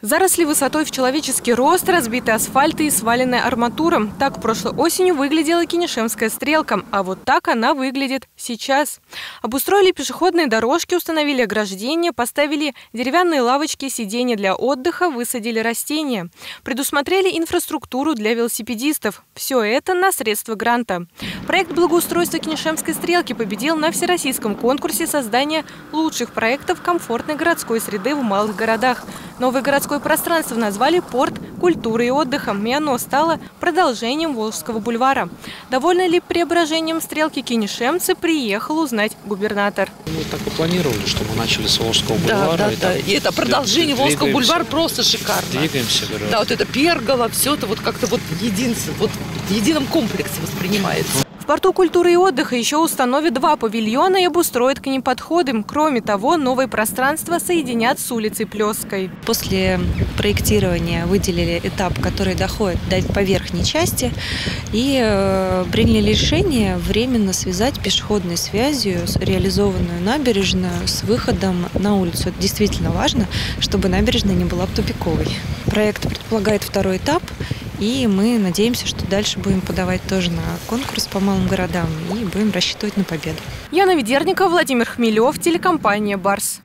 Заросли высотой в человеческий рост, разбитый асфальт и сваленная арматура. Так прошлой осенью выглядела Кинешемская стрелка, а вот так она выглядит сейчас. Обустроили пешеходные дорожки, установили ограждения, поставили деревянные лавочки, сиденья для отдыха, высадили растения. Предусмотрели инфраструктуру для велосипедистов. Все это на средства гранта. Проект благоустройства Кинешемской стрелки победил на всероссийском конкурсе создания лучших проектов комфортной городской среды в малых городах. Новый городское пространство назвали «Порт культуры и отдыха», и оно стало продолжением Волжского бульвара. Довольны ли преображением стрелки кинешемцы, приехал узнать губернатор. Мы так и планировали, что мы начали с Волжского бульвара. Да, да, да. И это продолжение Волжского бульвара просто шикарно. Двигаемся. Да, вот это пергола, все это вот как-то вот единство, вот в едином комплексе воспринимается порту культуры и отдыха еще установят два павильона и обустроят к ним подходы. Кроме того, новое пространство соединят с улицей Плеской. После проектирования выделили этап, который доходит до поверхней части и э, приняли решение временно связать пешеходной связью реализованную набережную с выходом на улицу. Это действительно важно, чтобы набережная не была тупиковой. Проект предполагает второй этап – и мы надеемся, что дальше будем подавать тоже на конкурс по малым городам и будем рассчитывать на победу. Яна Ведерникова, Владимир Хмелев, телекомпания «Барс».